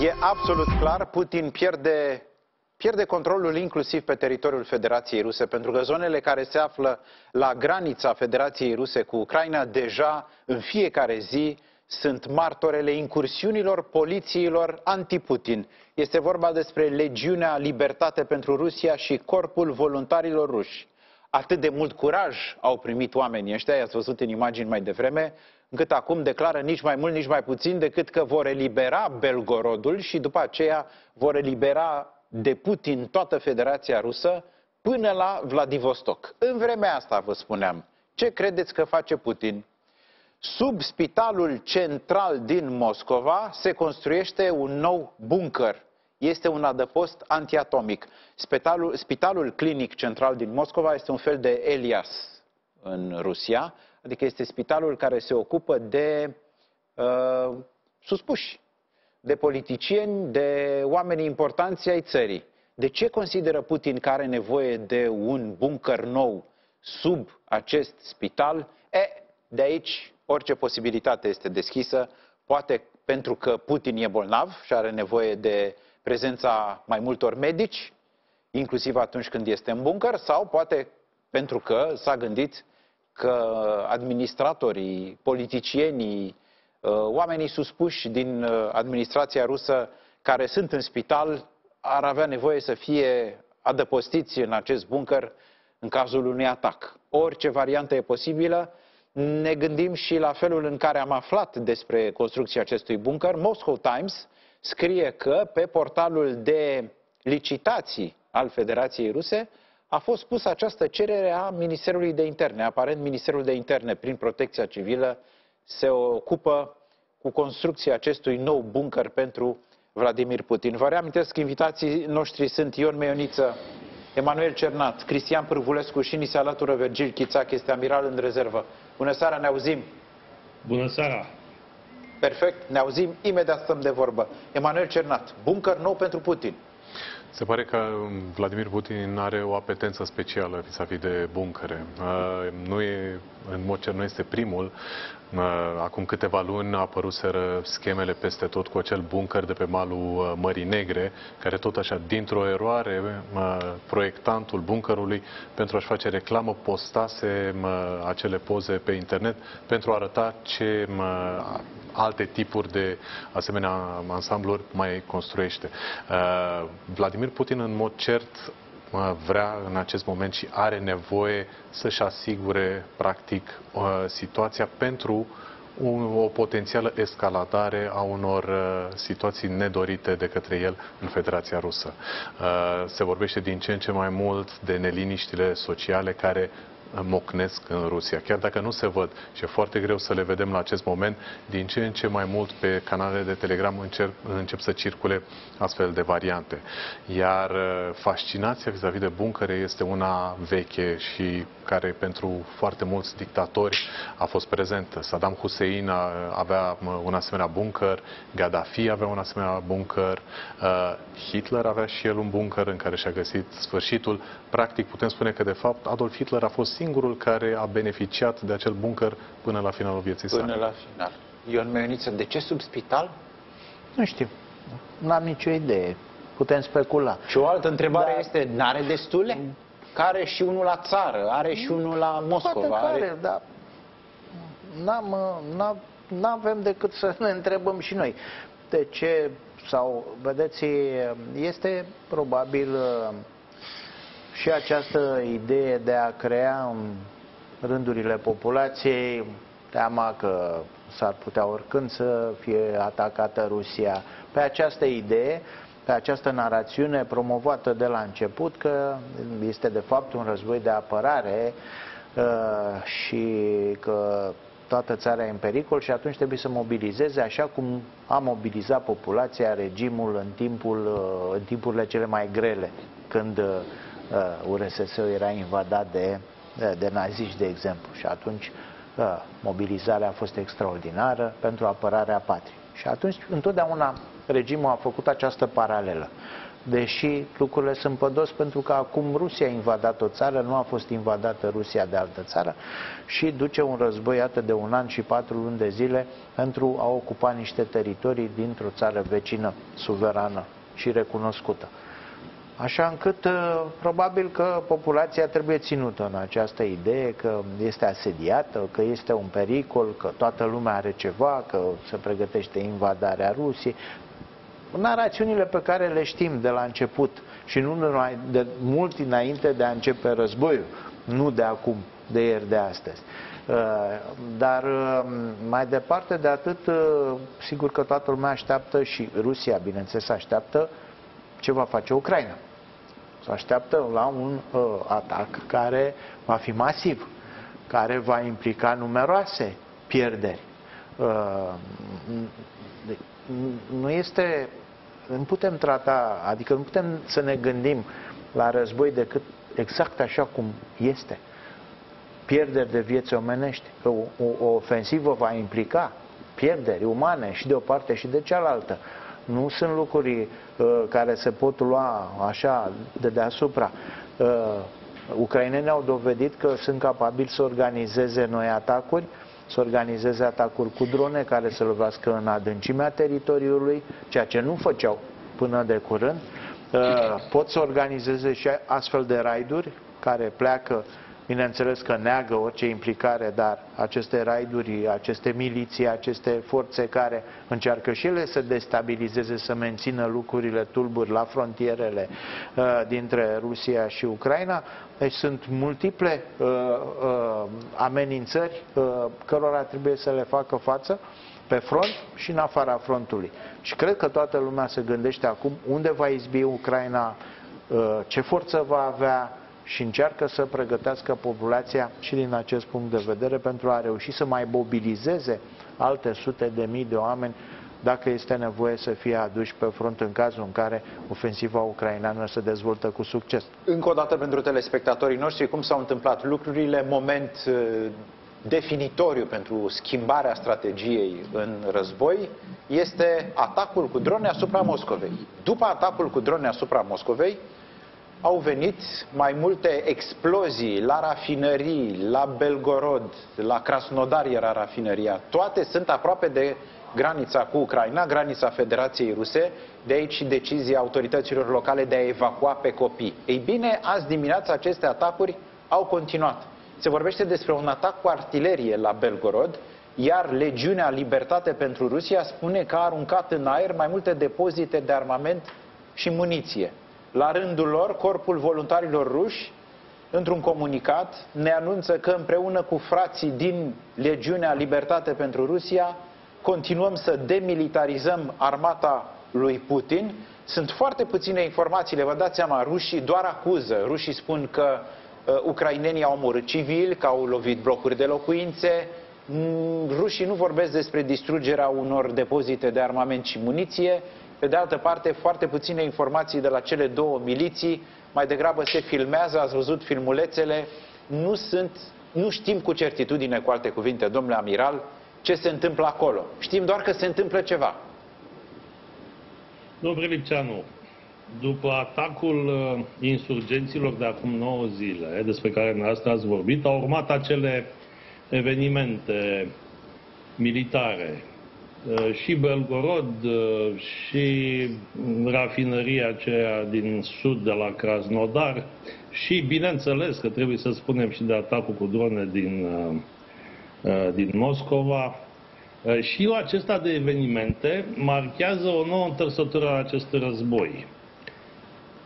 E absolut clar, Putin pierde, pierde controlul inclusiv pe teritoriul Federației Ruse, pentru că zonele care se află la granița Federației Ruse cu Ucraina deja în fiecare zi sunt martorele incursiunilor polițiilor anti-Putin. Este vorba despre Legiunea Libertate pentru Rusia și Corpul Voluntarilor Ruși. Atât de mult curaj au primit oamenii ăștia, i-ați văzut în imagini mai devreme, încât acum declară nici mai mult, nici mai puțin decât că vor elibera Belgorodul și după aceea vor elibera de Putin toată Federația Rusă până la Vladivostok. În vremea asta, vă spuneam, ce credeți că face Putin? Sub spitalul central din Moscova se construiește un nou bunker. Este un adăpost antiatomic. Spitalul, spitalul clinic central din Moscova este un fel de Elias în Rusia, adică este spitalul care se ocupă de uh, suspuși, de politicieni, de oameni importanți ai țării. De ce consideră Putin că are nevoie de un bunker nou sub acest spital? E, de aici orice posibilitate este deschisă, poate pentru că Putin e bolnav și are nevoie de prezența mai multor medici, inclusiv atunci când este în bunker, sau poate pentru că s-a gândit că administratorii, politicienii, uh, oamenii suspuși din uh, administrația rusă care sunt în spital ar avea nevoie să fie adăpostiți în acest bunker în cazul unui atac. Orice variantă e posibilă, ne gândim și la felul în care am aflat despre construcția acestui bunker. Moscow Times scrie că pe portalul de licitații al Federației Ruse a fost pusă această cerere a Ministerului de Interne. Aparent, Ministerul de Interne, prin protecția civilă, se ocupă cu construcția acestui nou bunker pentru Vladimir Putin. Vă reamintesc că invitații noștri sunt Ion Meioniță, Emanuel Cernat, Cristian Pârvulescu și ni se alătură Virgil Chițac, este amiral în rezervă. Bună seara, ne auzim! Bună seara! Perfect, ne auzim, imediat stăm de vorbă. Emanuel Cernat, bunker nou pentru Putin. Se pare că Vladimir Putin are o apetență specială vis-a-vis -vis de buncăre. Uh, nu e, în mod cer, nu este primul. Uh, acum câteva luni a apăruseră schemele peste tot cu acel bunker de pe malul uh, Mării Negre, care tot așa, dintr-o eroare, proiectantul bunkerului, pentru a-și face reclamă, postase acele poze pe internet pentru a arăta ce alte tipuri de asemenea ansambluri mai construiește. Vladimir Putin, în mod cert, vrea în acest moment și are nevoie să-și asigure practic situația pentru o potențială escaladare a unor uh, situații nedorite de către el în Federația Rusă. Uh, se vorbește din ce în ce mai mult de neliniștile sociale care mocnesc în Rusia, chiar dacă nu se văd și e foarte greu să le vedem la acest moment, din ce în ce mai mult pe canalele de Telegram încep, încep să circule astfel de variante. Iar uh, fascinația vis-a-vis -vis de buncăre este una veche și care pentru foarte mulți dictatori a fost prezentă. Saddam Hussein avea un asemenea bunker, Gaddafi avea un asemenea bunker, uh, Hitler avea și el un bunker în care și-a găsit sfârșitul. Practic putem spune că de fapt Adolf Hitler a fost singurul care a beneficiat de acel bunker până la finalul vieții sale. Până la final. Ion Meioniță, de ce sub spital? Nu știu. Nu am nicio idee. Putem specula. Și o altă întrebare da. este, n-are destule? Care și unul la țară, are și unul la Moscova. Poate care, are... dar n-am, n-avem decât să ne întrebăm și noi. De ce, sau, vedeți, este probabil și această idee de a crea în rândurile populației teama că s-ar putea oricând să fie atacată Rusia. Pe această idee, pe această narațiune promovată de la început că este de fapt un război de apărare uh, și că toată țara e în pericol și atunci trebuie să mobilizeze așa cum a mobilizat populația, regimul în, timpul, uh, în timpurile cele mai grele, când URSS-ul uh, era invadat de, de, de naziști, de exemplu. Și atunci mobilizarea a fost extraordinară pentru apărarea patriei. Și atunci, întotdeauna, regimul a făcut această paralelă. deși lucrurile sunt pe dos pentru că acum Rusia a invadat o țară, nu a fost invadată Rusia de altă țară și duce un război atât de un an și patru luni de zile pentru a ocupa niște teritorii dintr-o țară vecină, suverană și recunoscută. Așa încât uh, probabil că populația trebuie ținută în această idee că este asediată, că este un pericol, că toată lumea are ceva, că se pregătește invadarea Rusiei. Narațiunile pe care le știm de la început și nu numai de mult înainte de a începe războiul, nu de acum, de ieri, de astăzi. Uh, dar uh, mai departe de atât, sigur că toată lumea așteaptă și Rusia, bineînțeles, așteaptă ce va face Ucraina. Se așteaptă la un uh, atac care va fi masiv, care va implica numeroase pierderi. Uh, nu este, nu putem trata, adică nu putem să ne gândim la război decât exact așa cum este. Pierderi de vieți omenești. O, o, o ofensivă va implica pierderi umane și de o parte și de cealaltă. Nu sunt lucruri uh, care se pot lua așa de deasupra. Uh, ucrainenii au dovedit că sunt capabili să organizeze noi atacuri, să organizeze atacuri cu drone care să lovească în adâncimea teritoriului, ceea ce nu făceau până de curând. Uh, pot să organizeze și astfel de raiduri care pleacă Bineînțeles că neagă orice implicare, dar aceste raiduri, aceste miliții, aceste forțe care încearcă și ele să destabilizeze, să mențină lucrurile tulburi la frontierele uh, dintre Rusia și Ucraina, deci sunt multiple uh, uh, amenințări uh, cărora trebuie să le facă față pe front și în afara frontului. Și cred că toată lumea se gândește acum unde va izbi Ucraina, uh, ce forță va avea, și încearcă să pregătească populația și din acest punct de vedere pentru a reuși să mai mobilizeze alte sute de mii de oameni dacă este nevoie să fie aduși pe front în cazul în care ofensiva ucraineană se dezvoltă cu succes. Încă o dată pentru telespectatorii noștri, cum s-au întâmplat lucrurile, moment uh, definitoriu pentru schimbarea strategiei în război este atacul cu drone asupra Moscovei. După atacul cu drone asupra Moscovei, au venit mai multe explozii la rafinării, la Belgorod, la Krasnodar era rafinăria. Toate sunt aproape de granița cu Ucraina, granița Federației Ruse, de aici și decizia autorităților locale de a evacua pe copii. Ei bine, azi dimineața aceste atacuri au continuat. Se vorbește despre un atac cu artilerie la Belgorod, iar Legiunea Libertate pentru Rusia spune că a aruncat în aer mai multe depozite de armament și muniție. La rândul lor, Corpul Voluntarilor Ruși, într-un comunicat, ne anunță că împreună cu frații din Legiunea Libertate pentru Rusia, continuăm să demilitarizăm armata lui Putin. Sunt foarte puține informațiile, vă dați seama, rușii doar acuză. Rușii spun că uh, ucrainenii au omorât civili, că au lovit blocuri de locuințe. Mm, rușii nu vorbesc despre distrugerea unor depozite de armament și muniție. Pe de altă parte, foarte puține informații de la cele două miliții, mai degrabă se filmează, ați văzut filmulețele, nu sunt, nu știm cu certitudine, cu alte cuvinte, domnule amiral, ce se întâmplă acolo. Știm doar că se întâmplă ceva. Domnule Lipceanu, după atacul uh, insurgenților de acum 9 zile, despre care dumneavoastră ați vorbit, au urmat acele evenimente militare Uh, și Belgorod uh, și rafinăria aceea din sud de la Krasnodar și, bineînțeles, că trebuie să spunem și de atacul cu drone din, uh, din Moscova. Și acesta de evenimente marchează o nouă întărsătură a acestui război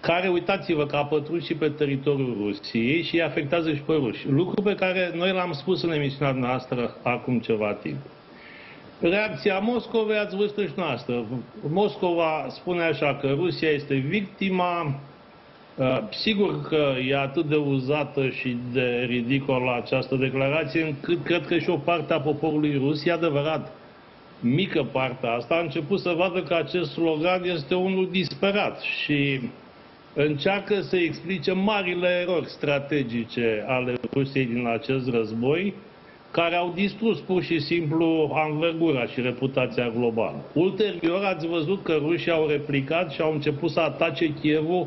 care, uitați-vă, că a pătruns și pe teritoriul Rusiei și îi afectează și pe ruși. Lucru pe care noi l-am spus în emisiunea noastră acum ceva timp. Reacția Moscovei ați văzut și noastră. Moscova spune așa că Rusia este victima, uh, sigur că e atât de uzată și de ridicolă această declarație, încât cred că și o parte a poporului rus, e adevărat, mică parte asta, a început să vadă că acest slogan este unul disperat și încearcă să explice marile erori strategice ale Rusiei din acest război, care au distrus pur și simplu anvergura și reputația globală. Ulterior ați văzut că rușii au replicat și au început să atace Chievul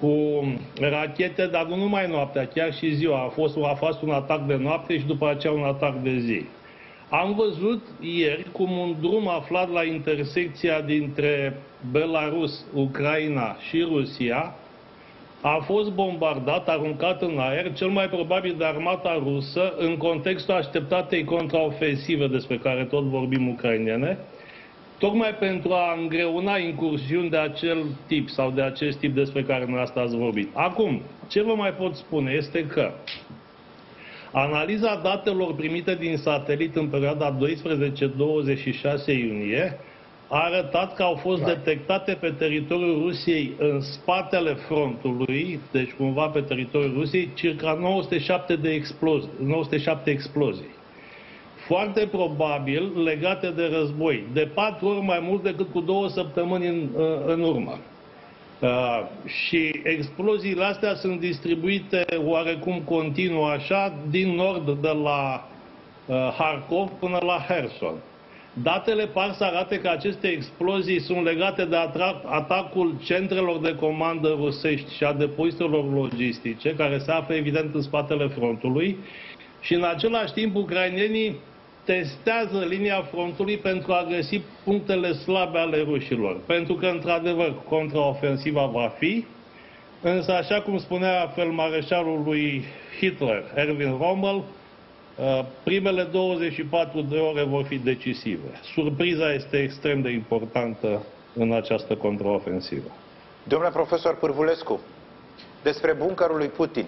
cu rachete, dar nu numai noaptea, chiar și ziua. A fost, a fost un atac de noapte și după aceea un atac de zi. Am văzut ieri cum un drum aflat la intersecția dintre Belarus, Ucraina și Rusia a fost bombardat, aruncat în aer, cel mai probabil de armata rusă, în contextul așteptatei contraofensive despre care tot vorbim ucrainene, tocmai pentru a îngreuna incursiuni de acel tip sau de acest tip despre care noi asta ați vorbit. Acum, ce vă mai pot spune este că analiza datelor primite din satelit în perioada 12-26 iunie a arătat că au fost detectate pe teritoriul Rusiei în spatele frontului, deci cumva pe teritoriul Rusiei, circa 907 de explozii, 907 explozii. Foarte probabil legate de război, de patru ori mai mult decât cu două săptămâni în, în urmă. Uh, și exploziile astea sunt distribuite oarecum continuu așa, din nord de la uh, Harkov până la Herson. Datele par să arate că aceste explozii sunt legate de atacul centrelor de comandă rusești și a depozitelor logistice, care se află evident în spatele frontului, și în același timp ucrainienii testează linia frontului pentru a găsi punctele slabe ale rușilor. Pentru că, într-adevăr, contraofensiva va fi, însă, așa cum spunea felmareșalul lui Hitler, Erwin Rommel, Uh, primele 24 de ore vor fi decisive. Surpriza este extrem de importantă în această contraofensivă. Domnule profesor Pârvulescu, despre buncărul lui Putin,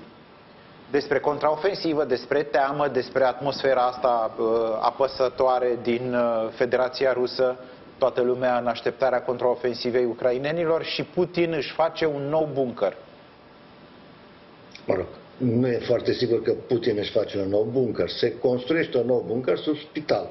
despre contraofensivă, despre teamă, despre atmosfera asta uh, apăsătoare din uh, Federația Rusă, toată lumea în așteptarea contraofensivei ucrainenilor și Putin își face un nou buncăr. Mă rog, nu e foarte sigur că Putin își face un nou bunker. Se construiește un nou bunker sub spital.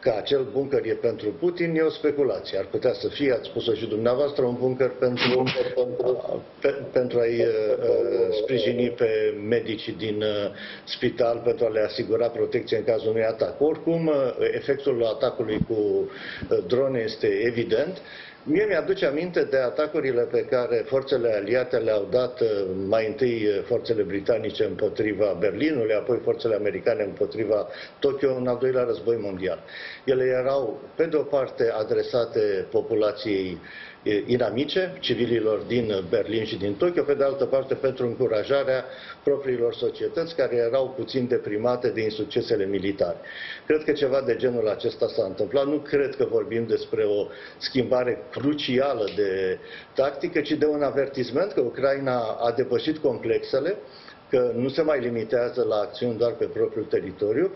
Că acel bunker e pentru Putin e o speculație. Ar putea să fie, ați spus-o și dumneavoastră, un bunker pentru, pentru, pe, pentru a-i uh, uh, sprijini pe medicii din uh, spital, pentru a le asigura protecție în cazul unui atac. Oricum, uh, efectul atacului cu uh, drone este evident Mie mi-aduce aminte de atacurile pe care forțele aliate le-au dat uh, mai întâi uh, forțele britanice împotriva Berlinului, apoi forțele americane împotriva Tokyo în al doilea război mondial. Ele erau, pe de o parte, adresate populației inamice civililor din Berlin și din Tokyo, pe de altă parte pentru încurajarea propriilor societăți care erau puțin deprimate de insuccesele militare. Cred că ceva de genul acesta s-a întâmplat. Nu cred că vorbim despre o schimbare crucială de tactică, ci de un avertisment că Ucraina a depășit complexele, că nu se mai limitează la acțiuni doar pe propriul teritoriu,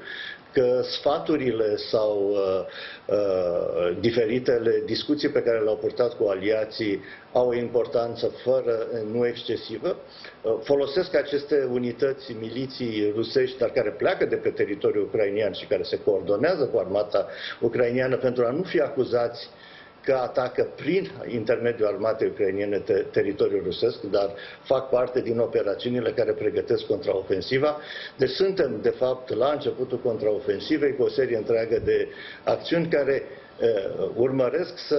că sfaturile sau uh, uh, diferitele discuții pe care le-au purtat cu aliații au o importanță fără, nu excesivă. Uh, folosesc aceste unități, miliții rusești, dar care pleacă de pe teritoriul ucrainian și care se coordonează cu armata ucrainiană pentru a nu fi acuzați că atacă prin intermediul armatei ucrainiene te teritoriul rusesc, dar fac parte din operațiunile care pregătesc contraofensiva. Deci suntem, de fapt, la începutul contraofensivei cu o serie întreagă de acțiuni care Uh, urmăresc să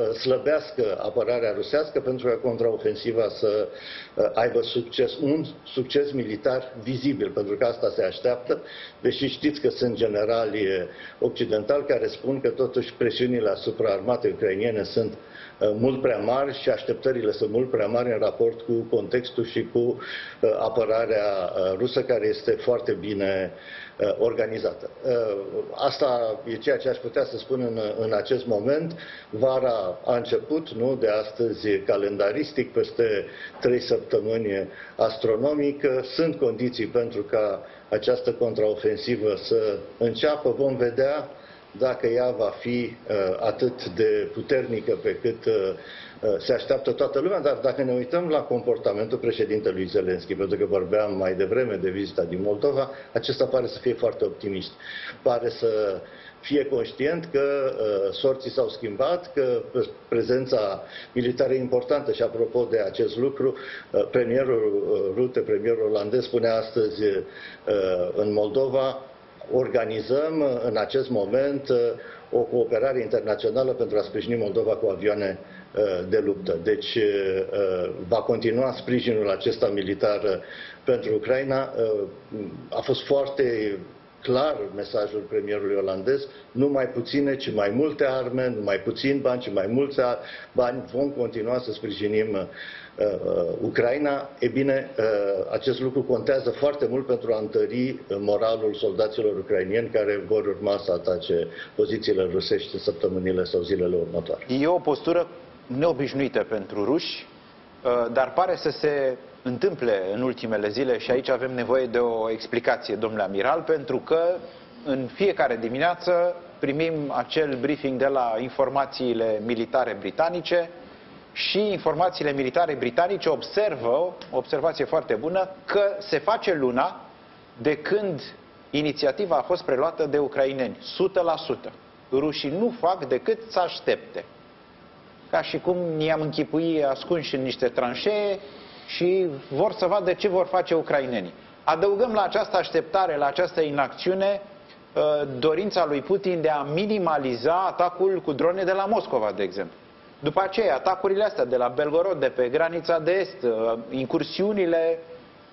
uh, slăbească apărarea rusească pentru ca contraofensiva să uh, aibă succes, un succes militar vizibil, pentru că asta se așteaptă, deși știți că sunt generali occidentali care spun că totuși presiunile asupra armatei ucrainiene sunt mult prea mari și așteptările sunt mult prea mari în raport cu contextul și cu apărarea rusă, care este foarte bine Uh, organizată. Uh, asta e ceea ce aș putea să spun în, în acest moment. Vara a început, nu de astăzi calendaristic, peste trei săptămâni astronomic. Sunt condiții pentru ca această contraofensivă să înceapă. Vom vedea dacă ea va fi uh, atât de puternică pe cât uh, uh, se așteaptă toată lumea, dar dacă ne uităm la comportamentul președintelui Zelenski, pentru că vorbeam mai devreme de vizita din Moldova, acesta pare să fie foarte optimist. Pare să fie conștient că uh, sorții s-au schimbat, că prezența militară e importantă și apropo de acest lucru, uh, premierul uh, Rute, premierul olandez, spunea astăzi uh, în Moldova organizăm în acest moment o cooperare internațională pentru a sprijini Moldova cu avioane de luptă. Deci va continua sprijinul acesta militar pentru Ucraina. A fost foarte clar mesajul premierului olandez, nu mai puține, ci mai multe arme, nu mai puțin bani, ci mai mulți bani, vom continua să sprijinim uh, uh, Ucraina. E bine, uh, acest lucru contează foarte mult pentru a întări moralul soldaților ucrainieni care vor urma să atace pozițiile rusești săptămânile sau zilele următoare. E o postură neobișnuită pentru ruși, uh, dar pare să se întâmple în ultimele zile și aici avem nevoie de o explicație, domnule amiral, pentru că în fiecare dimineață primim acel briefing de la informațiile militare britanice și informațiile militare britanice observă, o observație foarte bună, că se face luna de când inițiativa a fost preluată de ucraineni, 100%. Rușii nu fac decât să aștepte. Ca și cum ne-am închipui ascunși în niște tranșee și vor să vadă ce vor face ucrainenii. Adăugăm la această așteptare, la această inacțiune, uh, dorința lui Putin de a minimaliza atacul cu drone de la Moscova, de exemplu. După aceea, atacurile astea de la Belgorod, de pe granița de est, uh, incursiunile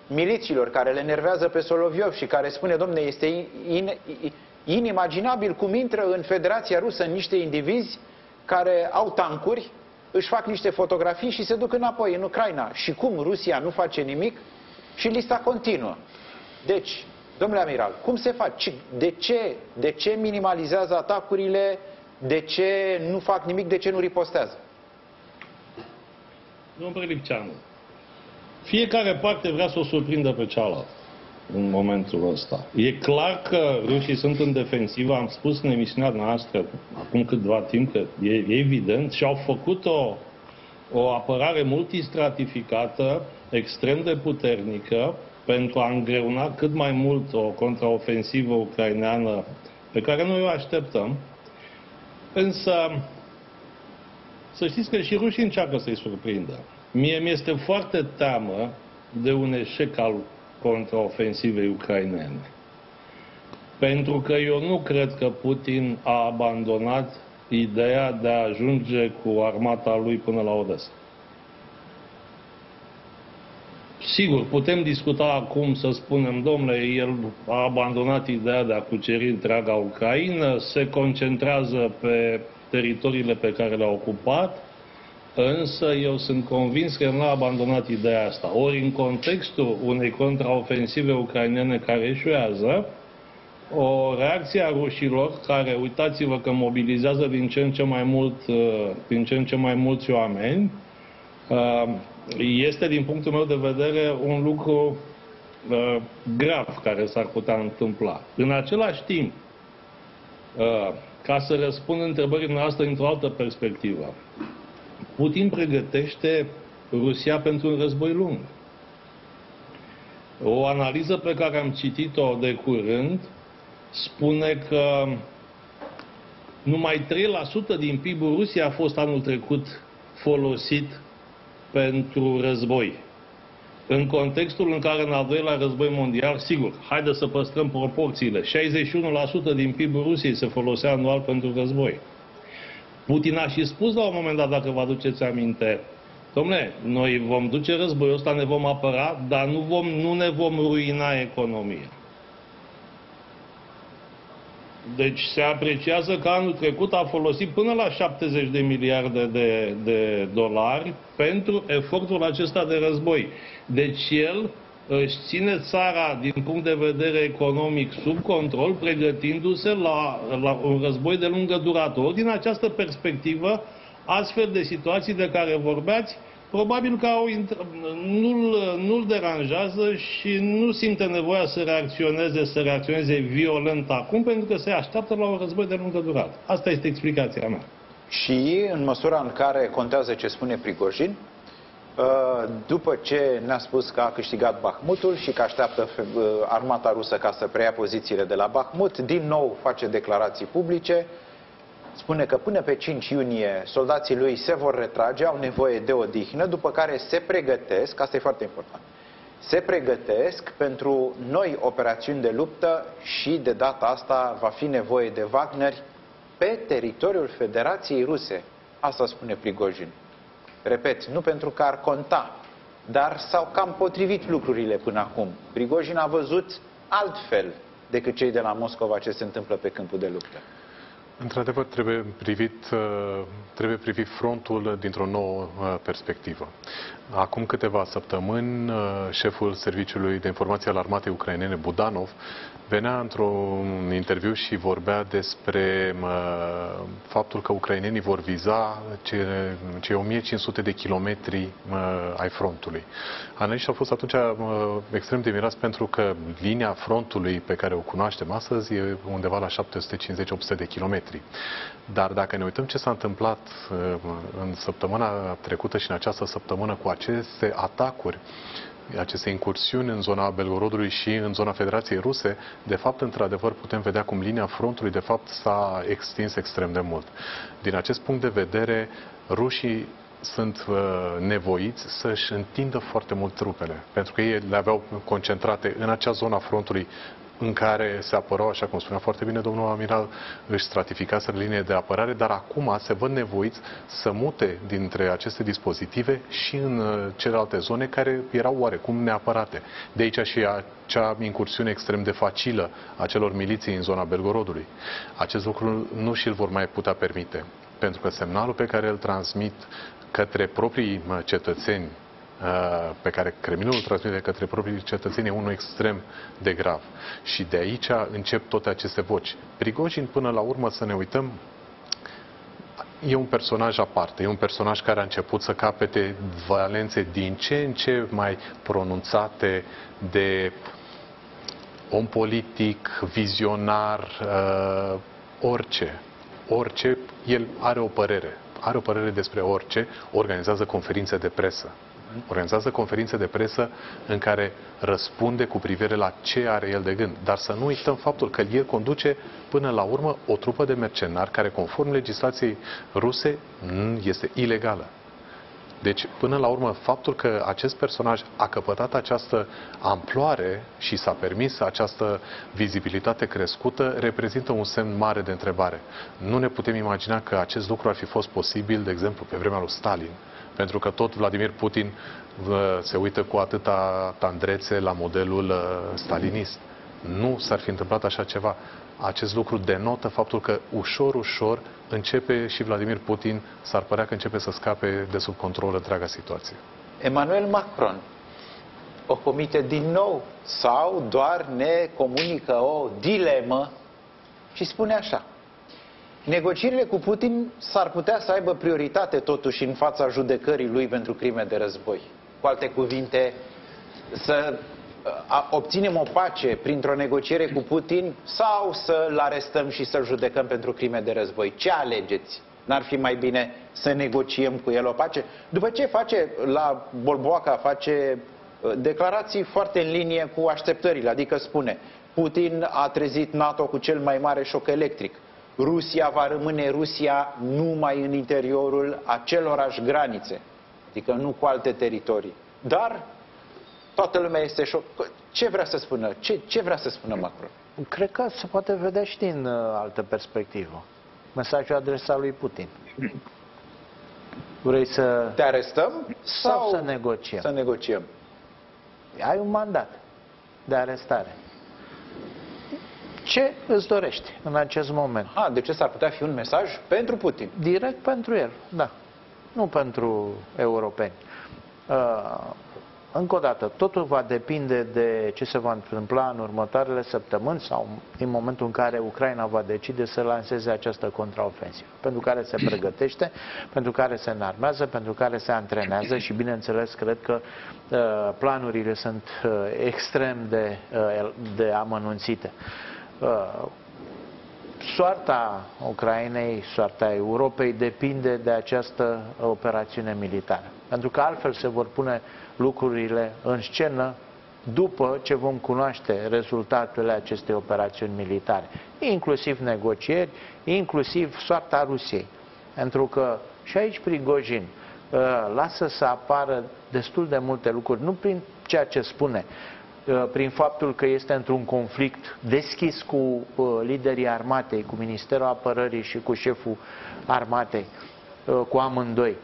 miliților care le nervează pe Soloviov și care spune, domne, este in, in, inimaginabil cum intră în Federația Rusă niște indivizi care au tancuri, își fac niște fotografii și se duc înapoi în Ucraina. Și cum Rusia nu face nimic și lista continuă. Deci, domnule amiral, cum se face? De ce, de ce minimalizează atacurile? De ce nu fac nimic? De ce nu ripostează? Domnul Prelipceanu, fiecare parte vrea să o surprindă pe cealaltă în momentul ăsta. E clar că rușii sunt în defensivă, am spus în emisiunea noastră acum câtva timp că e, e evident și au făcut o, o apărare multistratificată, extrem de puternică, pentru a îngreuna cât mai mult o contraofensivă ucraineană pe care noi o așteptăm. Însă, să știți că și rușii încearcă să-i surprindă. Mie mi-este foarte teamă de un eșec al contraofensivei ucrainene. Pentru că eu nu cred că Putin a abandonat ideea de a ajunge cu armata lui până la Odessa. Sigur, putem discuta acum să spunem, domnule, el a abandonat ideea de a cuceri întreaga Ucraina, se concentrează pe teritoriile pe care le-a ocupat, Însă eu sunt convins că el n-a abandonat ideea asta. Ori în contextul unei contraofensive ucrainene care eșuează, o reacție a rușilor, care uitați-vă că mobilizează din ce în ce mai mult, uh, din ce în ce mai mulți oameni, uh, este din punctul meu de vedere un lucru uh, grav care s-ar putea întâmpla. În același timp, ca să răspund întrebării noastre într-o altă perspectivă, Putin pregătește Rusia pentru un război lung. O analiză pe care am citit-o de curând spune că numai 3% din PIB-ul Rusiei a fost anul trecut folosit pentru război. În contextul în care în al doilea război mondial, sigur, haide să păstrăm proporțiile, 61% din PIB-ul Rusiei se folosea anual pentru război. Putin a și spus la un moment dat, dacă vă aduceți aminte, domnule, noi vom duce războiul ăsta, ne vom apăra, dar nu, vom, nu ne vom ruina economia. Deci se apreciază că anul trecut a folosit până la 70 de miliarde de, de dolari pentru efortul acesta de război. Deci el își ține țara din punct de vedere economic sub control, pregătindu-se la, la un război de lungă durată. Ori din această perspectivă, astfel de situații de care vorbeați, probabil că au, nu-l, nu-l deranjează și nu simte nevoia să reacționeze, să reacționeze violent acum, pentru că se așteaptă la un război de lungă durată. Asta este explicația mea. Și în măsura în care contează ce spune Prigojin, Uh, după ce ne-a spus că a câștigat Bahmutul și că așteaptă uh, armata rusă ca să preia pozițiile de la Bahmut, din nou face declarații publice, spune că până pe 5 iunie soldații lui se vor retrage, au nevoie de odihnă, după care se pregătesc, asta e foarte important, se pregătesc pentru noi operațiuni de luptă și de data asta va fi nevoie de Wagner pe teritoriul Federației Ruse. Asta spune Prigojin. Repet, nu pentru că ar conta, dar s-au cam potrivit lucrurile până acum. Prigojin a văzut altfel decât cei de la Moscova ce se întâmplă pe câmpul de luptă. Într-adevăr, trebuie privit, uh, trebuie privit frontul dintr-o nouă uh, perspectivă. Acum câteva săptămâni, uh, șeful Serviciului de Informație al Armatei Ucrainene, Budanov, venea într-un interviu și vorbea despre uh, faptul că ucrainenii vor viza cei, cei 1500 de kilometri uh, ai frontului. Analiștii au fost atunci uh, extrem de mirați pentru că linia frontului pe care o cunoaștem astăzi e undeva la 750-800 de kilometri. Dar dacă ne uităm ce s-a întâmplat uh, în săptămâna trecută și în această săptămână cu aceste atacuri, aceste incursiuni în zona Belgorodului și în zona Federației Ruse, de fapt, într-adevăr, putem vedea cum linia frontului, de fapt, s-a extins extrem de mult. Din acest punct de vedere, rușii sunt uh, nevoiți să-și întindă foarte mult trupele, pentru că ei le aveau concentrate în acea zona a frontului în care se apărau, așa cum spunea foarte bine domnul Amiral, își stratificaseră linie de apărare, dar acum se văd nevoiți să mute dintre aceste dispozitive și în uh, celelalte zone care erau oarecum neapărate. De aici și acea incursiune extrem de facilă a celor miliții în zona Belgorodului. Acest lucru nu și-l vor mai putea permite, pentru că semnalul pe care îl transmit către proprii cetățeni Uh, pe care Kremlinul îl transmite către proprii cetățeni e unul extrem de grav. Și de aici încep toate aceste voci. Prigojin, până la urmă, să ne uităm, e un personaj aparte, e un personaj care a început să capete valențe din ce în ce mai pronunțate de om politic, vizionar, uh, orice. Orice, el are o părere. Are o părere despre orice, organizează conferințe de presă organizează conferințe de presă în care răspunde cu privire la ce are el de gând. Dar să nu uităm faptul că el conduce până la urmă o trupă de mercenari care, conform legislației ruse, este ilegală. Deci, până la urmă, faptul că acest personaj a căpătat această amploare și s-a permis această vizibilitate crescută, reprezintă un semn mare de întrebare. Nu ne putem imagina că acest lucru ar fi fost posibil, de exemplu, pe vremea lui Stalin, pentru că tot Vladimir Putin se uită cu atâta tandrețe la modelul uh, stalinist. Nu s-ar fi întâmplat așa ceva. Acest lucru denotă faptul că ușor, ușor începe și Vladimir Putin, s-ar părea că începe să scape de sub control întreaga situație. Emmanuel Macron o comite din nou sau doar ne comunică o dilemă și spune așa. Negocierile cu Putin s-ar putea să aibă prioritate totuși în fața judecării lui pentru crime de război. Cu alte cuvinte, să obținem o pace printr-o negociere cu Putin sau să-l arestăm și să-l judecăm pentru crime de război. Ce alegeți? N-ar fi mai bine să negociem cu el o pace? După ce face la Bolboaca, face declarații foarte în linie cu așteptările, adică spune Putin a trezit NATO cu cel mai mare șoc electric. Rusia va rămâne Rusia numai în interiorul acelorași granițe, adică nu cu alte teritorii. Dar toată lumea este șoc. Ce vrea să spună? Ce, ce vrea să spună Macron? Cred că se poate vedea și din uh, altă perspectivă. Mesajul adresat lui Putin. Vrei să... Te arestăm? Sau, sau să negociem? Să negociem. Ai un mandat de arestare. Ce îți dorești în acest moment? A, de ce s-ar putea fi un mesaj pentru Putin? Direct pentru el, da. Nu pentru europeni. Uh, încă o dată, totul va depinde de ce se va întâmpla în următoarele săptămâni sau în momentul în care Ucraina va decide să lanseze această contraofensivă, pentru care se pregătește, pentru care se înarmează, pentru care se antrenează și, bineînțeles, cred că uh, planurile sunt uh, extrem de, uh, de amănunțite. Uh, soarta Ucrainei, soarta Europei depinde de această operațiune militară. Pentru că altfel se vor pune lucrurile în scenă după ce vom cunoaște rezultatele acestei operațiuni militare, inclusiv negocieri, inclusiv soarta Rusiei. Pentru că și aici Prigojin lasă să apară destul de multe lucruri, nu prin ceea ce spune, prin faptul că este într-un conflict deschis cu liderii armatei, cu Ministerul Apărării și cu șeful armatei, cu amândoi.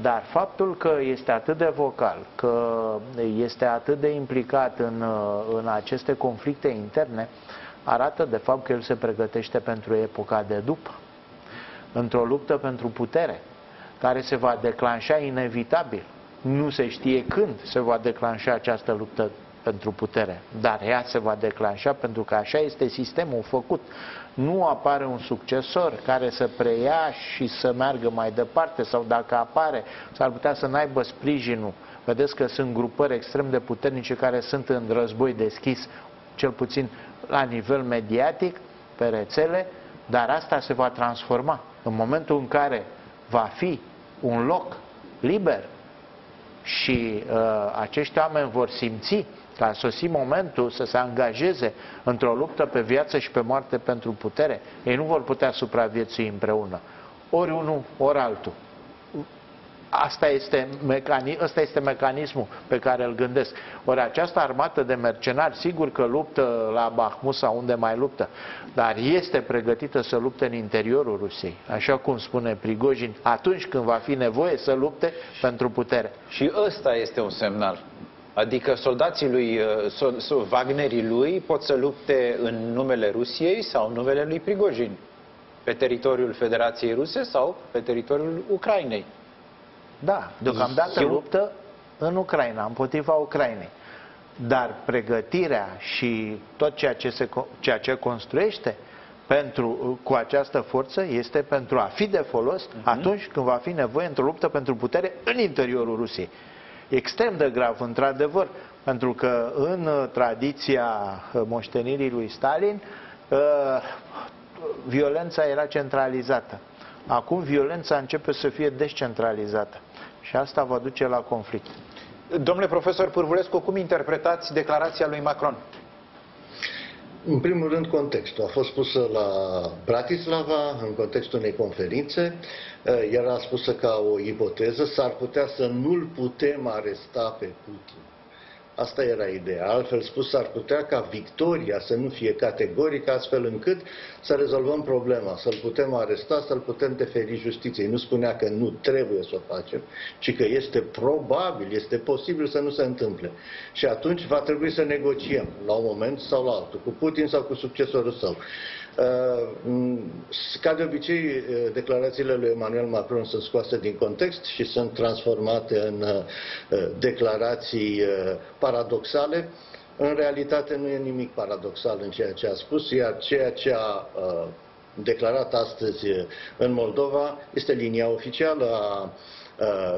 Dar faptul că este atât de vocal, că este atât de implicat în, în aceste conflicte interne, arată de fapt că el se pregătește pentru epoca de după, într-o luptă pentru putere, care se va declanșa inevitabil. Nu se știe când se va declanșa această luptă pentru putere, dar ea se va declanșa pentru că așa este sistemul făcut. Nu apare un succesor care să preia și să meargă mai departe sau dacă apare, s-ar putea să n-aibă sprijinul. Vedeți că sunt grupări extrem de puternice care sunt în război deschis, cel puțin la nivel mediatic, pe rețele, dar asta se va transforma. În momentul în care va fi un loc liber și uh, acești oameni vor simți că a sosit momentul să se angajeze într-o luptă pe viață și pe moarte pentru putere, ei nu vor putea supraviețui împreună. Ori unul, ori altul. Asta este, mecani- asta este mecanismul pe care îl gândesc. Ori această armată de mercenari, sigur că luptă la Bahmut sau unde mai luptă, dar este pregătită să lupte în interiorul Rusiei, așa cum spune Prigojin, atunci când va fi nevoie să lupte pentru putere. Și ăsta este un semnal. Adică soldații lui, uh, Wagnerii lui pot să lupte în numele Rusiei sau în numele lui Prigojin, pe teritoriul Federației Ruse sau pe teritoriul Ucrainei. Da, deocamdată Eu... luptă în Ucraina, împotriva Ucrainei. Dar pregătirea și tot ceea ce, se, ceea ce construiește pentru, cu această forță este pentru a fi de folos uh-huh. atunci când va fi nevoie într-o luptă pentru putere în interiorul Rusiei. Extrem de grav, într-adevăr, pentru că în tradiția moștenirii lui Stalin, uh, violența era centralizată. Acum violența începe să fie descentralizată și asta va duce la conflict. Domnule profesor Pârvulescu, cum interpretați declarația lui Macron? În primul rând, contextul. A fost pusă la Bratislava, în contextul unei conferințe. Era spusă ca o ipoteză. S-ar putea să nu-l putem aresta pe Putin. Asta era ideea. Altfel spus, ar putea ca victoria să nu fie categorică, astfel încât să rezolvăm problema, să-l putem aresta, să-l putem deferi justiției. Nu spunea că nu trebuie să o facem, ci că este probabil, este posibil să nu se întâmple. Și atunci va trebui să negociem, la un moment sau la altul, cu Putin sau cu succesorul său. Uh, ca de obicei, uh, declarațiile lui Emmanuel Macron sunt scoase din context și sunt transformate în uh, declarații paradoxale. În realitate nu e nimic paradoxal în ceea ce a spus, iar ceea ce a declarat astăzi în Moldova este linia oficială a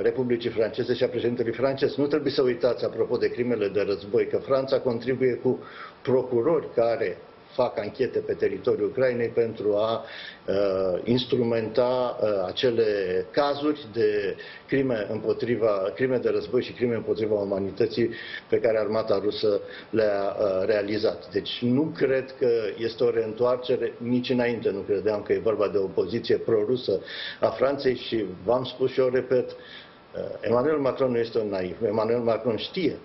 Republicii Franceze și a președintelui francez. Nu trebuie să uitați, apropo de crimele de război, că Franța contribuie cu procurori care fac anchete pe teritoriul Ucrainei pentru a uh, instrumenta uh, acele cazuri de crime împotriva, crime de război și crime împotriva umanității pe care armata rusă le-a uh, realizat. Deci nu cred că este o reîntoarcere, nici înainte nu credeam că e vorba de o poziție prorusă a Franței și v-am spus și eu repet, uh, Emmanuel Macron nu este un naiv. Emmanuel Macron știe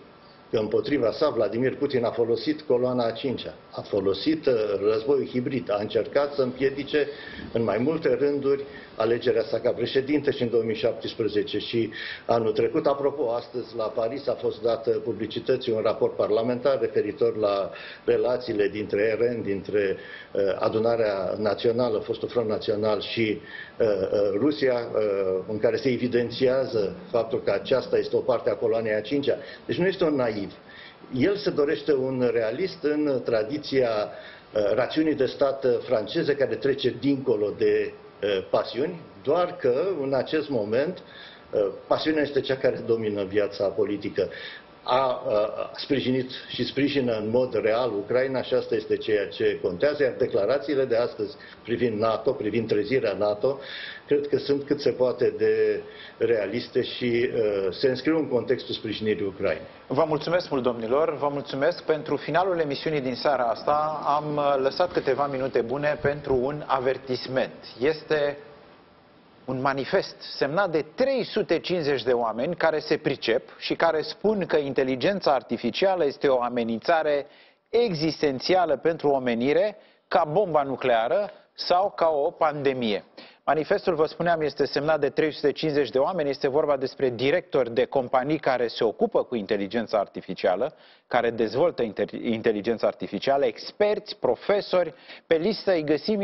că împotriva sa Vladimir Putin a folosit coloana a cincea, a folosit uh, războiul hibrid, a încercat să împiedice în mai multe rânduri alegerea sa ca președinte și în 2017 și anul trecut. Apropo, astăzi la Paris a fost dat publicității un raport parlamentar referitor la relațiile dintre RN, dintre uh, adunarea națională, fostul front național și uh, uh, Rusia, uh, în care se evidențiază faptul că aceasta este o parte a coloanei a cincea. Deci nu este un naiv. El se dorește un realist în tradiția uh, rațiunii de stat franceze care trece dincolo de Uh, pasiuni, doar că în acest moment uh, pasiunea este cea care domină viața politică. A, a sprijinit și sprijină în mod real Ucraina și asta este ceea ce contează, iar declarațiile de astăzi privind NATO, privind trezirea NATO, cred că sunt cât se poate de realiste și uh, se înscriu în contextul sprijinirii Ucrainei. Vă mulțumesc mult, domnilor, vă mulțumesc pentru finalul emisiunii din seara asta. Am lăsat câteva minute bune pentru un avertisment. Este un manifest semnat de 350 de oameni care se pricep și care spun că inteligența artificială este o amenințare existențială pentru omenire ca bomba nucleară sau ca o pandemie. Manifestul, vă spuneam, este semnat de 350 de oameni, este vorba despre directori de companii care se ocupă cu inteligența artificială, care dezvoltă inteligența artificială, experți, profesori, pe listă îi găsim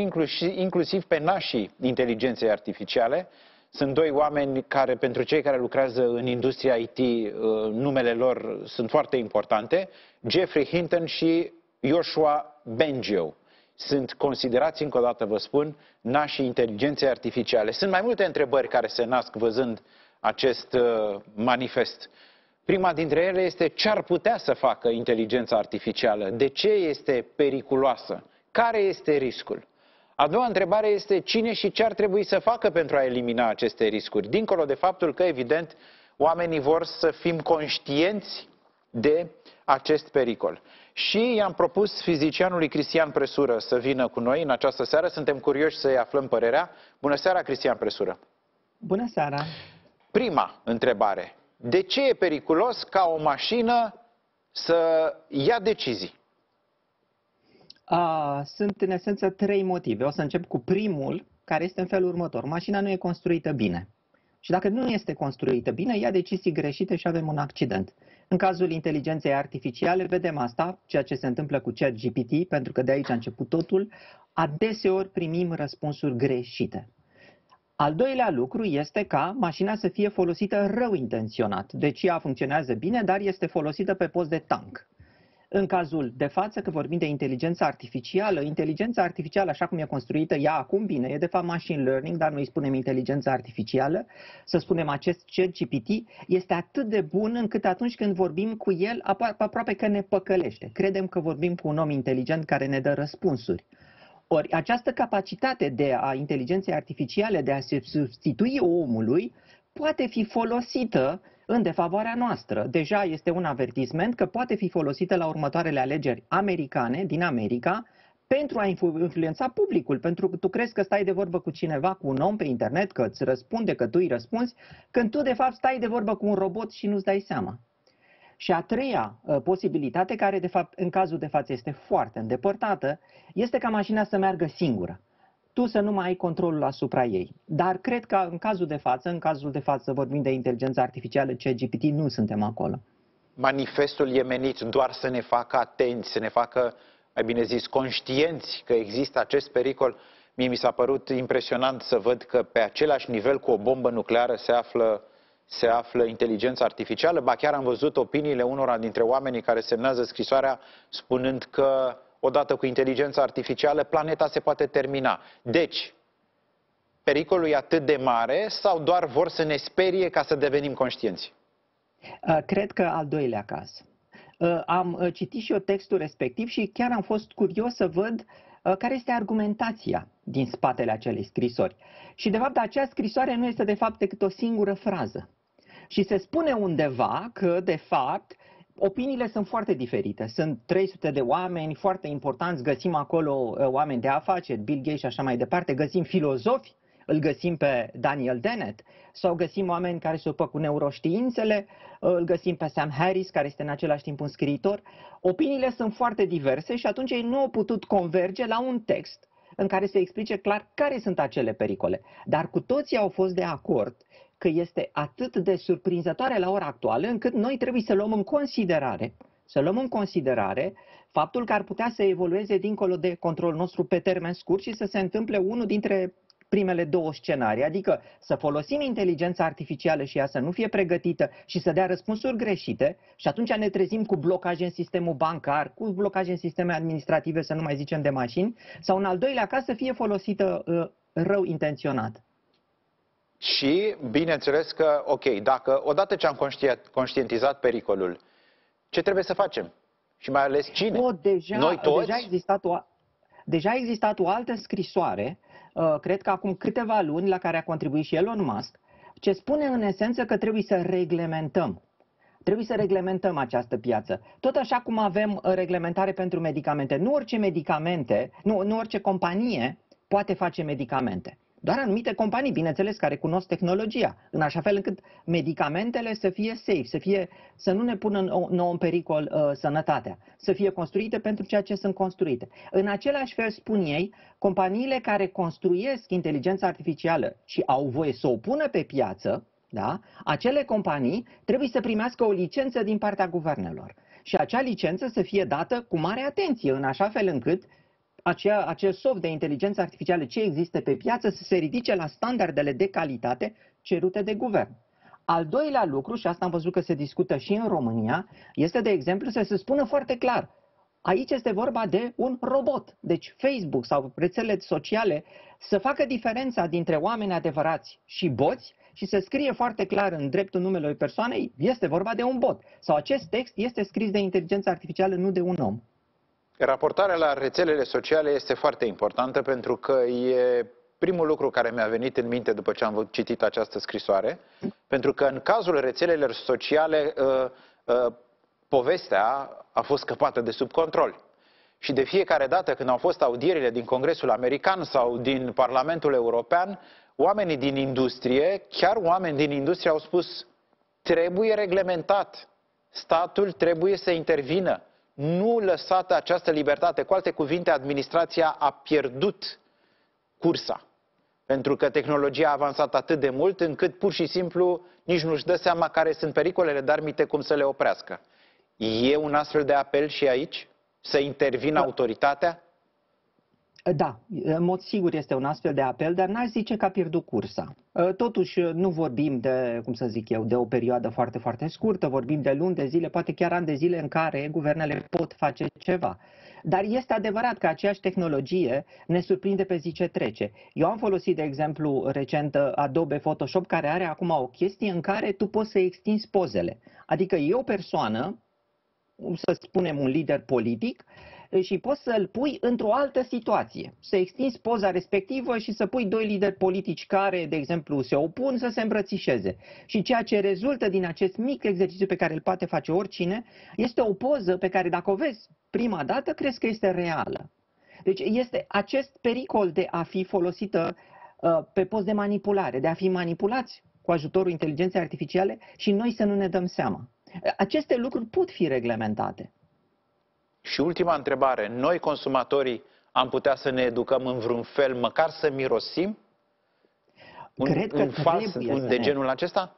inclusiv pe nașii inteligenței artificiale, sunt doi oameni care, pentru cei care lucrează în industria IT, uh, numele lor sunt foarte importante, Jeffrey Hinton și Joshua Bengio sunt considerați, încă o dată vă spun, nașii inteligenței artificiale. Sunt mai multe întrebări care se nasc văzând acest uh, manifest. Prima dintre ele este ce ar putea să facă inteligența artificială? De ce este periculoasă? Care este riscul? A doua întrebare este cine și ce ar trebui să facă pentru a elimina aceste riscuri, dincolo de faptul că, evident, oamenii vor să fim conștienți de acest pericol. Și i-am propus fizicianului Cristian Presură să vină cu noi în această seară. Suntem curioși să-i aflăm părerea. Bună seara, Cristian Presură! Bună seara! Prima întrebare. De ce e periculos ca o mașină să ia decizii? A, sunt în esență trei motive. O să încep cu primul, care este în felul următor. Mașina nu e construită bine. Și dacă nu este construită bine, ia decizii greșite și avem un accident. În cazul inteligenței artificiale vedem asta, ceea ce se întâmplă cu ChatGPT, pentru că de aici a început totul, adeseori primim răspunsuri greșite. Al doilea lucru este ca mașina să fie folosită rău intenționat. Deci ea funcționează bine, dar este folosită pe post de tank. În cazul de față, că vorbim de inteligența artificială, inteligența artificială, așa cum e construită ea acum, bine, e de fapt machine learning, dar noi spunem inteligența artificială, să spunem acest chat GPT, este atât de bun încât atunci când vorbim cu el, aproape că ne păcălește. Credem că vorbim cu un om inteligent care ne dă răspunsuri. Ori această capacitate de a inteligenței artificiale de a se substitui omului poate fi folosită în defavoarea noastră. Deja este un avertisment că poate fi folosită la următoarele alegeri americane din America pentru a influența publicul, pentru că tu crezi că stai de vorbă cu cineva, cu un om pe internet, că îți răspunde, că tu îi răspunzi, când tu de fapt stai de vorbă cu un robot și nu-ți dai seama. Și a treia uh, posibilitate, care de fapt în cazul de față este foarte îndepărtată, este ca mașina să meargă singură tu să nu mai ai controlul asupra ei. Dar cred că în cazul de față, în cazul de față vorbim de inteligență artificială, GPT, nu suntem acolo. Manifestul e menit doar să ne facă atenți, să ne facă, mai bine zis, conștienți că există acest pericol. Mie mi s-a părut impresionant să văd că pe același nivel cu o bombă nucleară se află, se află inteligența artificială. Ba chiar am văzut opiniile unora dintre oamenii care semnează scrisoarea spunând că odată cu inteligența artificială, planeta se poate termina. Deci, pericolul e atât de mare sau doar vor să ne sperie ca să devenim conștienți? Uh, cred că al doilea caz. Uh, am uh, citit și eu textul respectiv și chiar am fost curios să văd care este argumentația din spatele acelei scrisori. Și de fapt acea scrisoare nu este de fapt decât o singură frază. Și se spune undeva că de fapt opiniile sunt foarte diferite. Sunt 300 de oameni foarte importanți, găsim acolo uh, oameni de afaceri, Bill Gates și așa mai departe, găsim filozofi, îl găsim pe Daniel Dennett, sau găsim oameni care se ocupă cu neuroștiințele, uh, îl găsim pe Sam Harris, care este în același timp un scriitor. Opiniile sunt foarte diverse și atunci ei nu au putut converge la un text în care se explice clar care sunt acele pericole. Dar cu toții au fost de acord că este atât de surprinzătoare la ora actuală încât noi trebuie să luăm în considerare, să luăm în considerare faptul că ar putea să evolueze dincolo de controlul nostru pe termen scurt și să se întâmple unul dintre primele două scenarii, adică să folosim inteligența artificială și ea să nu fie pregătită și să dea răspunsuri greșite și atunci ne trezim cu blocaje în sistemul bancar, cu blocaje în sisteme administrative, să nu mai zicem de mașini, sau în al doilea caz să fie folosită uh, rău intenționat. Și, bineînțeles că, ok, dacă odată ce am conștientizat pericolul, ce trebuie să facem? Și mai ales cine? O, deja, Noi toți? Deja a existat o, deja a existat o altă scrisoare, uh, cred că acum câteva luni, la care a contribuit și Elon Musk, ce spune în esență că trebuie să reglementăm. Trebuie să reglementăm această piață. Tot așa cum avem uh, reglementare pentru medicamente. Nu orice medicamente, nu, nu orice companie poate face medicamente. Doar anumite companii, bineînțeles, care cunosc tehnologia, în așa fel încât medicamentele să fie safe, să, fie, să nu ne pună nou în pericol uh, sănătatea, să fie construite pentru ceea ce sunt construite. În același fel, spun ei, companiile care construiesc inteligența artificială și au voie să o pună pe piață, da? acele companii trebuie să primească o licență din partea guvernelor. Și acea licență să fie dată cu mare atenție, în așa fel încât acea, acel soft de inteligență artificială ce există pe piață să se ridice la standardele de calitate cerute de guvern. Al doilea lucru, și asta am văzut că se discută și în România, este, de exemplu, să se spună foarte clar, aici este vorba de un robot. Deci Facebook sau rețelele sociale să facă diferența dintre oameni adevărați și boți și să scrie foarte clar în dreptul numelui persoanei, este vorba de un bot. Sau acest text este scris de inteligență artificială, nu de un om. Raportarea la rețelele sociale este foarte importantă pentru că e primul lucru care mi-a venit în minte după ce am citit această scrisoare, pentru că în cazul rețelelor sociale uh, uh, povestea a fost scăpată de sub control. Și de fiecare dată când au fost audierile din Congresul American sau din Parlamentul European, oamenii din industrie, chiar oameni din industrie au spus trebuie reglementat, statul trebuie să intervină, nu lăsată această libertate. Cu alte cuvinte, administrația a pierdut cursa. Pentru că tehnologia a avansat atât de mult încât pur și simplu nici nu-și dă seama care sunt pericolele, dar mite cum să le oprească. E un astfel de apel și aici? Să intervină da. autoritatea? Da, în mod sigur este un astfel de apel, dar n-aș zice că a pierdut cursa. Ă, totuși, nu vorbim de, cum să zic eu, de o perioadă foarte, foarte scurtă, vorbim de luni de zile, poate chiar ani de zile în care guvernele pot face ceva. Dar este adevărat că aceeași tehnologie ne surprinde pe zi ce trece. Eu am folosit, de exemplu, recent Adobe Photoshop, care are acum o chestie în care tu poți să extinzi pozele. Adică eu, persoană, să spunem un lider politic, și poți să-l pui într-o altă situație. Să extinzi poza respectivă și să pui doi lideri politici care, de exemplu, se opun să se îmbrățișeze. Și ceea ce rezultă din acest mic exercițiu pe care îl poate face oricine este o poză pe care dacă o vezi prima dată, crezi că este reală. Deci este acest pericol de a fi folosită uh, pe post de manipulare, de a fi manipulați cu ajutorul inteligenței artificiale și noi să nu ne dăm seama. Aceste lucruri pot fi reglementate. Și ultima întrebare, noi consumatorii am putea să ne educăm în vreun fel, măcar să mirosim? Un, Cred că un fals un de ne... genul acesta?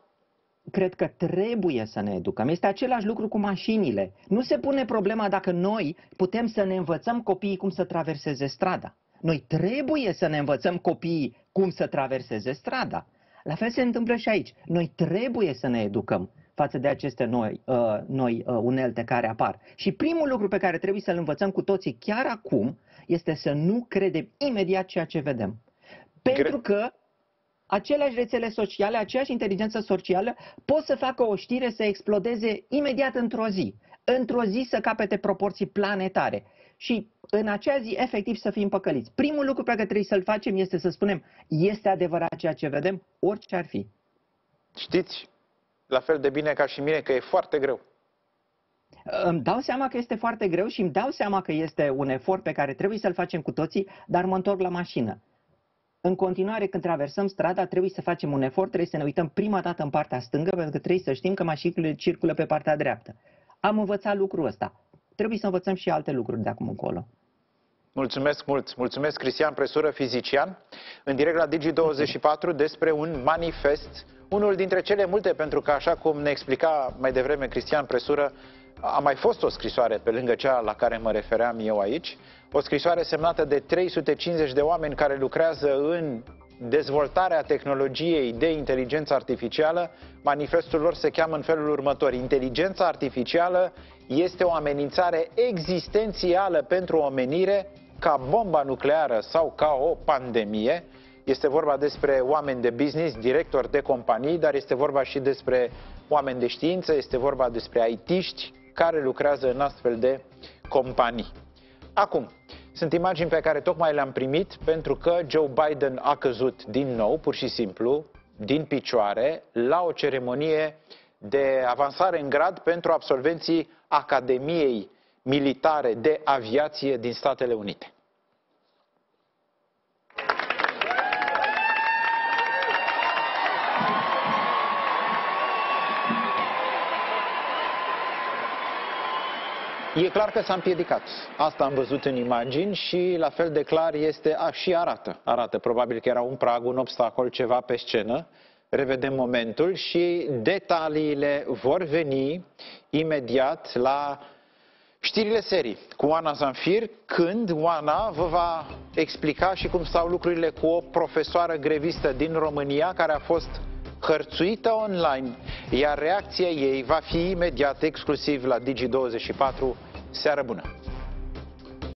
Cred că trebuie să ne educăm. Este același lucru cu mașinile. Nu se pune problema dacă noi putem să ne învățăm copiii cum să traverseze strada. Noi trebuie să ne învățăm copiii cum să traverseze strada. La fel se întâmplă și aici. Noi trebuie să ne educăm față de aceste noi, uh, noi uh, unelte care apar. Și primul lucru pe care trebuie să-l învățăm cu toții chiar acum este să nu credem imediat ceea ce vedem. Pentru că aceleași rețele sociale, aceeași inteligență socială pot să facă o știre să explodeze imediat într-o zi. Într-o zi să capete proporții planetare. Și în acea zi, efectiv, să fim păcăliți. Primul lucru pe care trebuie să-l facem este să spunem, este adevărat ceea ce vedem, orice ar fi. Știți, la fel de bine ca și mine că e foarte greu. Îmi dau seama că este foarte greu și îmi dau seama că este un efort pe care trebuie să-l facem cu toții, dar mă întorc la mașină. În continuare, când traversăm strada, trebuie să facem un efort, trebuie să ne uităm prima dată în partea stângă, pentru că trebuie să știm că mașinile circulă pe partea dreaptă. Am învățat lucrul ăsta. Trebuie să învățăm și alte lucruri de acum încolo. Mulțumesc mult! Mulțumesc, Cristian Presură, fizician, în direct la Digi24 despre un manifest unul dintre cele multe, pentru că, așa cum ne explica mai devreme Cristian Presură, a mai fost o scrisoare pe lângă cea la care mă refeream eu aici, o scrisoare semnată de 350 de oameni care lucrează în dezvoltarea tehnologiei de inteligență artificială. Manifestul lor se cheamă în felul următor. Inteligența artificială este o amenințare existențială pentru omenire ca bomba nucleară sau ca o pandemie. Este vorba despre oameni de business, directori de companii, dar este vorba și despre oameni de știință, este vorba despre aitiști care lucrează în astfel de companii. Acum, sunt imagini pe care tocmai le-am primit pentru că Joe Biden a căzut din nou, pur și simplu, din picioare, la o ceremonie de avansare în grad pentru absolvenții Academiei Militare de Aviație din Statele Unite. E clar că s-a împiedicat. Asta am văzut în imagini și la fel de clar este, a, și arată. Arată probabil că era un prag, un obstacol, ceva pe scenă. Revedem momentul și detaliile vor veni imediat la știrile serii cu Oana Zanfir, când Oana vă va explica și cum stau lucrurile cu o profesoară grevistă din România care a fost hărțuită online, iar reacția ei va fi imediat exclusiv la Digi24. Seară bună!